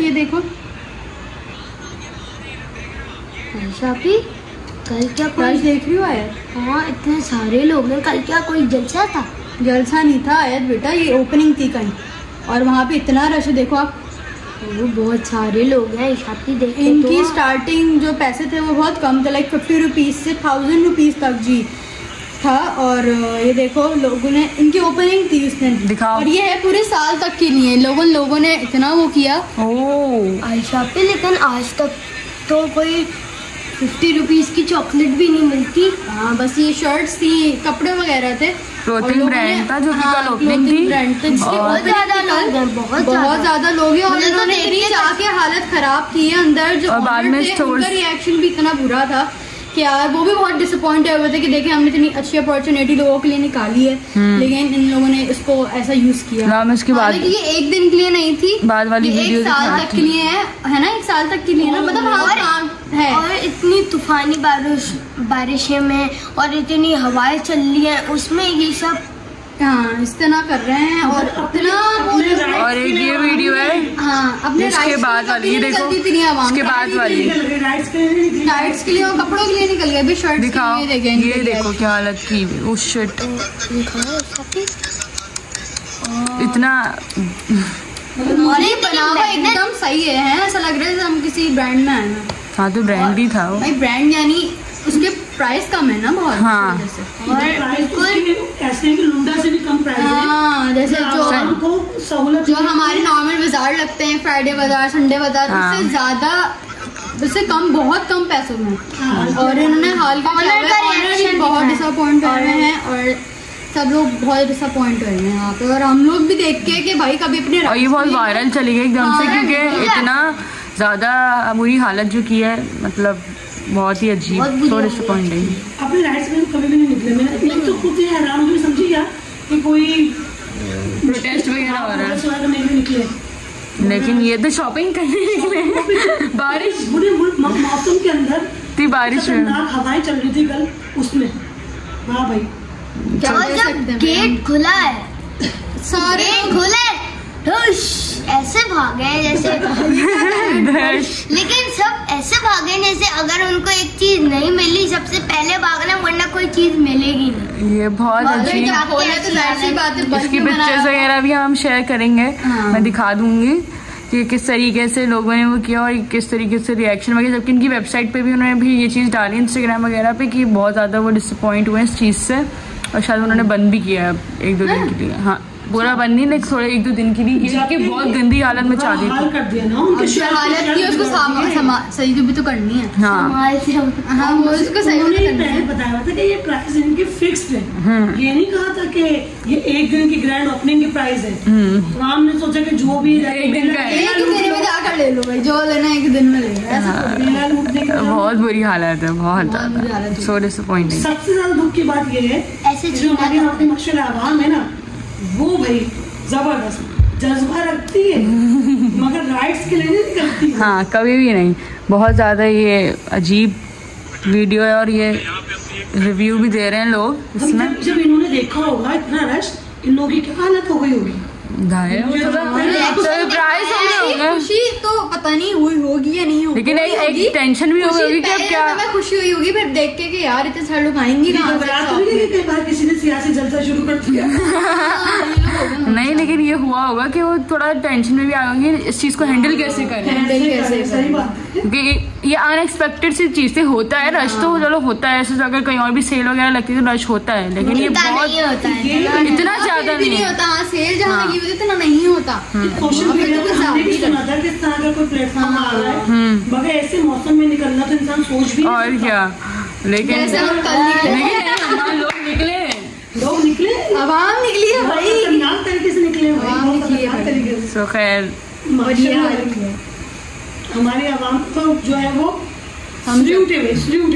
ये देखो। शापी कल क्या कोई देख रही हो आयत? हाँ इतने सारे लोग हैं कल क्या कोई जलसा था? जलसा नहीं था आयत बेटा ये ओपनिंग थी कहीं। और वहाँ पे इतना रश है देखो आप। वो बहुत सारे लोग हैं शापी देखे इनकी तो स्टार्टिंग जो पैसे थे वो बहुत कम थे लाइक फिफ्टी रुपीज़ से थाउज़ेंड रुपीज़ तक जी। था और ये देखो लोगों ने इनकी ओपनिंग थी उस दिन। दिखाओ। और ये है पूरे साल तक के लिए। लोगों लोगों ने इतना वो किया। ओह आई शापी लेकिन आज तक तो कोई फिफ्टी रुपीज़ की चॉकलेट भी नहीं मिलती। हाँ बस ये शर्ट्स थी कपड़े वगैरह थे। brand ने- था जो कि हाँ, कल clothing थी। बहुत ज़्यादा लोग बहुत ज़्यादा। लोग हैं और तो उन्होंने देख इतनी जाके हालत खराब की है अंदर। जो बाद में रिएक्शन भी इतना बुरा था। कि यार वो भी बहुत डिसअपॉइंटेड हुए थे कि देखिए हमने इतनी अच्छी अपॉर्चुनिटी लोगों के लिए निकाली है लेकिन इन लोगों ने इसको ऐसा यूज़ किया। इसके बाद ये एक दिन के लिए नहीं थी बाद वाली एक साल तक के लिए है है ना एक साल तक के लिए ना? मतलब हाँ काम है। और इतनी तूफानी बारिश बारिशें में और इतनी हवाएँ चल रही है उसमें ये सब हाँ इस तरह कर रहे हैं और इतना और एक ये वीडियो है हाँ अपने इसके बाद वाली ये देखो इसके बाद वाली। राइट्स के लिए और कपड़ों के लिए निकल गए अभी शर्ट्स दिखाओ के लिए देखें ये देखो क्या हालत की ओ शिट दिखाओ शापी इतना और ये बना एकदम सही है ऐसा लग रहा है हम किसी ब्रांड में आए हैं। हाँ तो ब्रांड ही था वो। भाई ब्रांड यानी उसके प्राइस कम है ना बहुत हाँ। इस वजह से। और बिल्कुल ऐसे लुंडा से भी कम प्राइस हाँ। जैसे जो सहूलत जो हमारे नॉर्मल बाज़ार लगते हैं फ्राइडे बाज़ार संडे बाज़ार हाँ। उससे ज़्यादा उससे कम बहुत कम पैसों में। और इन्होंने हाल का बहुत डिसअपॉइंट कर रहे हैं और सब लोग बहुत डिसअपॉइंट हुए हैं यहाँ पे। और हम लोग भी देख के कि भाई कभी अपने और ये बहुत वायरल चली गई एकदम से हाँ, क्योंकि इतना ज़्यादा बुरी हालत जो की है मतलब बहुत ही अजीब तो डिसअपॉइंटिंग अपने राइट्स में कभी भी नहीं निकले। मैंने तो खुद ही हैरान हुई समझी क्या? कि कोई प्रोटेस्ट वगैरह हो रहा है। नहीं निकले। लेकिन ये तो शॉपिंग करने निकले। बारिश। बुरे मौसम के अंदर थी बारिश में हवाएँ चल रही थी कल उसमें। हाँ भाई। गेट खुला है सारे खुले ऐसे भागे जैसे लेकिन सब ऐसे भागे जैसे अगर उनको एक चीज़ नहीं मिली सबसे पहले भागना वरना कोई चीज़ मिलेगी नहीं। ये बहुत अच्छी तो बात है। इसकी पिक्चर्स वगैरह भी हम शेयर करेंगे। हाँ। मैं दिखा दूँगी कि किस तरीके से लोगों ने वो किया और किस तरीके से रिएक्शन वगैरह जबकि इनकी वेबसाइट पे भी उन्होंने भी ये चीज़ डाली इंस्टाग्राम वगैरह पे कि बहुत ज़्यादा वो डिसअपॉइंट हुए इस चीज़ से और शायद उन्होंने बंद भी किया है एक दो दिन के लिए। हाँ। बंद नहीं लेकिन थोड़े एक दो दिन के लिए ये बहुत गंदी हालत में चाह दी हाल थी कर दिया ना उनके जो शेल्फ- हालत की शेल्फ उसको जो सामा- होती है। समा- सही भी तो करनी है हाँ हमारे से हम- हाँ वो उसको सही उन्होंने भी ये तो करनी पहले बताया था कि ये प्राइस इनकी फिक्स्ड है हम्म। ये नहीं कहा था कि ये एक दिन की ग्रैंड ओपनिंग की प्राइस है तो हमने सोचा कि जो भी हम्म। एक दिन का है। एक ही दिन में जाकर ले लो भाई जो लेना एक दिन में ले लो ऐसा हाँ। थोड़ी है। लूटने की बहुत बुरी हालत है बहुत बुरी ज़्यादा सो डिसअपॉइंटिंग सबसे ज़्यादा दुख की बात ये है ऐसे जो हमारी है ना वो भाई ज़बरदस्त जज्बा रखती है मगर राइट्स के लिए नहीं करती हाँ। कभी भी नहीं। बहुत ज़्यादा ये अजीब वीडियो है और ये रिव्यू भी दे रहे हैं लोग इसमें। जब जब इन्होंने देखा होगा इतना रश इन लोगों की क्या हालत हो गई होगी? है हो होंगे। खुशी तो पता नहीं हुई होगी या नहीं होगी लेकिन एक- एक टेंशन भी होगी होगी कि अब क्या- मैं खुशी हुई होगी फिर देख के कि यार इतने सारे लोग आएँगे ना किसी ने सियासी जलसा शुरू कर दिया। हाँ, हो। नहीं लेकिन ये हुआ होगा कि वो थोड़ा टेंशन में भी आ होंगे इस चीज़ को हैंडल कैसे करें? कैसे है। क्योंकि ये अनएक्सपेक्टेड सी चीज़ से होता है रश तो चलो होता है ऐसे तो अगर कहीं और भी सेल वगैरह लगती है तो रश होता है लेकिन ये बहुत होता है। इतना हाँ, ज़्यादा नहीं। होता हाँ। सेल जहाँ हाँ। लगी हुई इतना नहीं होता। सोशल वहाँ पे मीडिया तो ही सुना था कि इस तरह का कोई प्लेटफॉर्म आ रहा है हम्म। मगर ऐसे मौसम में निकलना तो इंसान सोच भी और क्या लेकिन लोग निकले। लोग निकले? आवाम निकली है भाई। से खैर है। हमारी आवाम तो जो है वो हम सल्यूट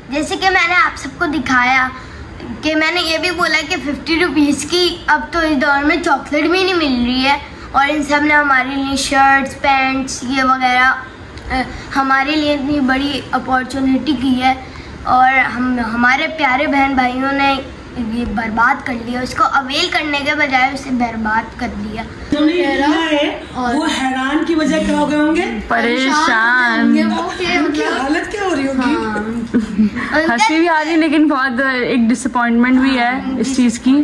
जैसे कि मैंने आप सबको दिखाया कि मैंने ये भी बोला कि फिफ्टी रुपीज़ की अब तो इस दौर में चॉकलेट भी नहीं मिल रही है और इन सबने हमारे लिए शर्ट्स पैंट्स ये वगैरह हमारे लिए इतनी बड़ी अपॉर्चुनिटी की है और हम हमारे प्यारे बहन भाइयों ने ये बर्बाद कर लिया उसको अवेल करने के बजाय उसे बर्बाद कर दिया। उन्होंने ये किया है? और- वो हैरान की वजह क्या हो गए होंगे? परेशान उनकी हालत क्या हो रही होगी? हाँ। हँसी भी आ रही है लेकिन बहुत एक डिसअपॉइंटमेंट भी है इस चीज़ की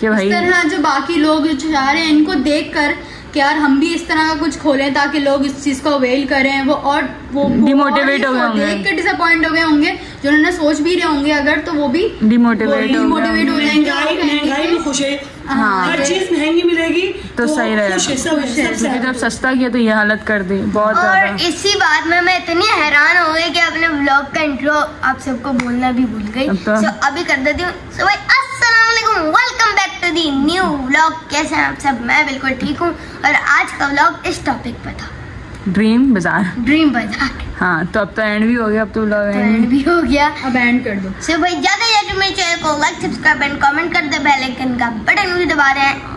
कि भाई इस तरह जो बाकी लोग जो चाह रहे हैं इनको देखकर कि यार हम भी इस तरह का कुछ खोलें ताकि लोग इस चीज़ को अवेल करें वो और वो और हो गए होंगे। देख के डिसअपॉइंट हो गए होंगे जो उन्होंने सोच भी रहे होंगे अगर तो वो भी डिमोटिवेट हो गया हो जाएँगे। महँगाई में खुश है। हाँ, हर चीज़ महँगी मिलेगी तो सही रहेगा। है है। जब सस्ता किया तो ये हालत कर दी बहुत और इसी बात में मैं इतनी हैरान हो गई कि अपने व्लॉग का इंट्रो आप सबको बोलना भी भूल गई। तो- अभी कर देती हूँ। सो भाई अस्सलाम वालेकुम welcome back to the new vlog कैसे हैं आप सब? मैं बिल्कुल ठीक हूँ। और आज का व्लॉग इस टॉपिक पर था। ड्रीम बाज़ार ड्रीम बाज़ार हाँ तो अब तो एंड भी हो गया अब तो व्लॉग तो एंड भी हो गया। अब एंड कर दो। सो भाई ज़्यादा ज़्यादा मेरे चैनल को लाइक सब्सक्राइब एंड कमेंट कर दे। बेल आइकन का बटन भी दबा रहे हैं।